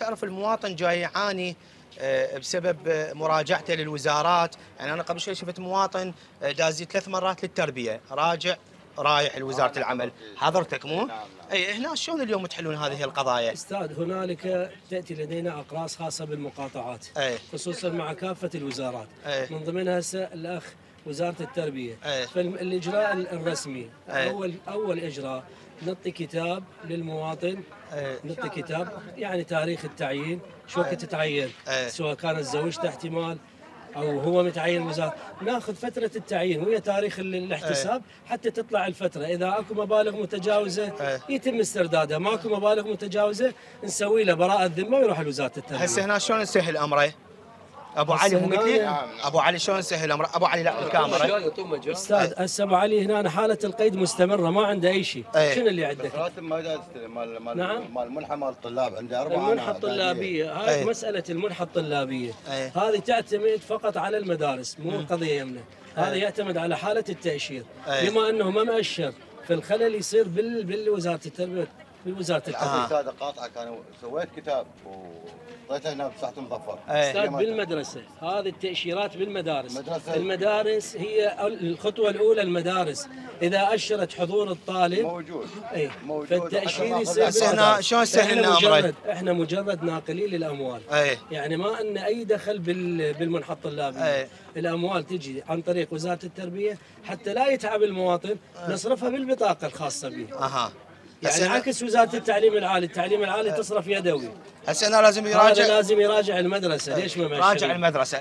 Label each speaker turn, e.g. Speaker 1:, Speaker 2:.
Speaker 1: تعرف المواطن جاي يعاني آه، بسبب آه، مراجعته للوزارات. يعني أنا قبل شوي شفت مواطن آه، دازي ثلاث مرات للتربية. راجع رايح لوزارة العمل. حضرتك مو؟ إي هنا شلون اليوم تحلون هذه القضايا؟
Speaker 2: أستاذ هنالك تأتي لدينا أقراص خاصة بالمقاطعات
Speaker 1: إي.
Speaker 2: خصوصا مع كافة الوزارات.
Speaker 1: أي.
Speaker 2: من ضمنها هسه الأخ وزارة التربية
Speaker 1: أي.
Speaker 2: فالاجراء الرسمي
Speaker 1: أي.
Speaker 2: اول أول إجراء نعطي كتاب للمواطن
Speaker 1: أي.
Speaker 2: نعطي كتاب يعني تاريخ التعيين شو وقت تتعين
Speaker 1: أي.
Speaker 2: سواء كانت زوجته احتمال أو هو متعين وزارة ناخذ فترة التعيين وهي تاريخ ال- الاحتساب حتى تطلع الفترة إذا أكو مبالغ متجاوزة
Speaker 1: أي.
Speaker 2: يتم استردادها ماكو مبالغ متجاوزة نسوي له براءة ذمة ويروح لوزارة التربية
Speaker 1: هسه هنا شلون نسهل امره؟ أبو علي مو قلت لي؟ أبو علي شلون نسهل امره؟ أبو علي لا الكاميرا
Speaker 2: أستاذ هسه ابو علي هنا حالة القيد مستمرة ما عنده أي شيء
Speaker 1: أي.
Speaker 2: شنو اللي عندك؟
Speaker 3: راتب ما يستلم مال مال
Speaker 2: نعم.
Speaker 3: مال المنحه مال الطلاب عندي أربعة
Speaker 2: المنحة الطلابية هاي
Speaker 1: أي.
Speaker 2: مسألة المنحة الطلابية
Speaker 1: أي.
Speaker 2: هذه تعتمد فقط على المدارس مو قضية يمنى هذا يعتمد على حالة التأشير
Speaker 1: أي.
Speaker 2: بما أنه ما مؤشر فالخلل يصير بال... بالوزارة التربية بوزارة التربية
Speaker 1: آه.
Speaker 3: أستاذ قاطعك أنا سويت كتاب وطيته هنا بساحة المظفر
Speaker 1: أي.
Speaker 2: أستاذ بالمدرسة هذه التأشيرات بالمدارس.
Speaker 3: مدرسة.
Speaker 2: المدارس هي الخطوة الأولى المدارس. إذا أشرت حضور الطالب
Speaker 3: موجود.
Speaker 2: اي
Speaker 3: حتى
Speaker 2: يصير بالمدارس.
Speaker 1: شلون سهل
Speaker 2: إحنا
Speaker 1: لنا أمره؟
Speaker 2: مجرد إحنا مجرد ناقلين للأموال.
Speaker 1: اي
Speaker 2: يعني ما أن أي دخل بال- بالمنحه الطلابيه
Speaker 1: أي.
Speaker 2: الأموال تجي عن طريق وزارة التربية حتى لا يتعب المواطن نصرفها بالبطاقة الخاصة به.
Speaker 1: أها.
Speaker 2: يعني عكس وزارة التعليم العالي. التعليم العالي تصرف يدوي.
Speaker 1: هسه هنا لازم
Speaker 2: هذا
Speaker 1: يراجع
Speaker 2: لازم يراجع المدرسة. ليش ما ماشي
Speaker 1: راجع المدرسة.